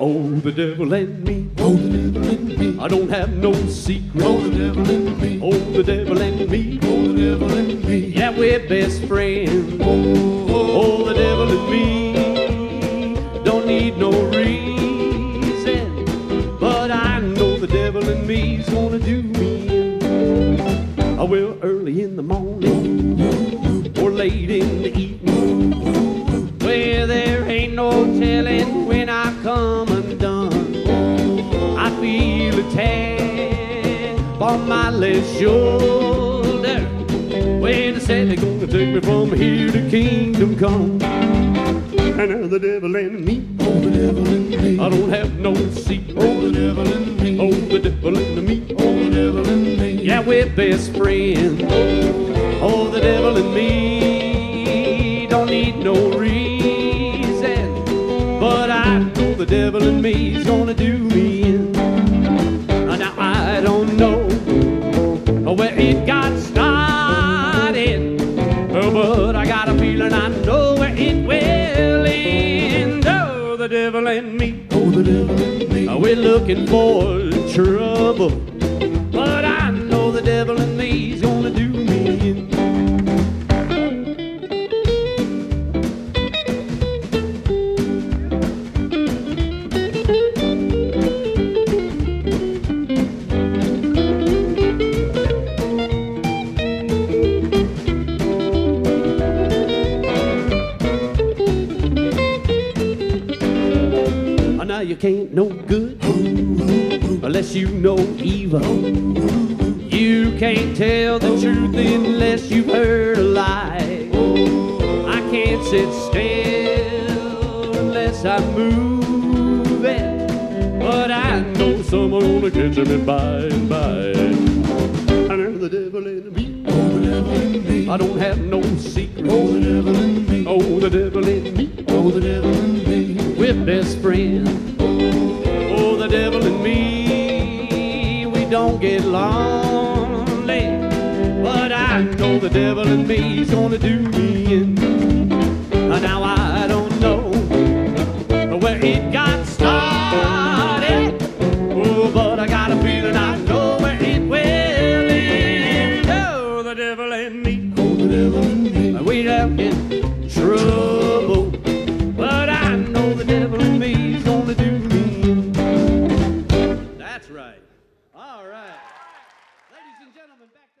Oh, the devil and me. Oh, the devil and me. I don't have no secret. Oh, the devil and me. Oh, the devil and me. Oh, the devil and me. Yeah, we're best friends. Oh, Oh, oh. oh the devil and me don't need no reason, but I know the devil and me's gonna do me in. I will early in the morning or late in the evening, on my left shoulder. When they said they're gonna take me from here to kingdom come. And now the devil and me, oh, the devil and me. I don't have no seat, Oh, the devil and me. Oh, the devil and me, Oh, the devil and me. yeah, we're best friends. Oh, the devil and me don't need no reason, but I know the devil and me's gonna do devil and me. Oh, the devil and me. We're looking for trouble, but I know the devil and Uh, Now you can't know good unless you know evil. You can't tell the truth unless you've heard a lie. I can't sit still unless I'm moving. But I know someone gonna catch me by and by. I know the devil in me. Oh. I don't have no secrets. Oh, the devil and me. Oh, the devil in Best friend. Oh, the devil and me, we don't get lonely. But I know the devil and me's gonna do me in. Now I That's right. All right. Ladies and gentlemen, back.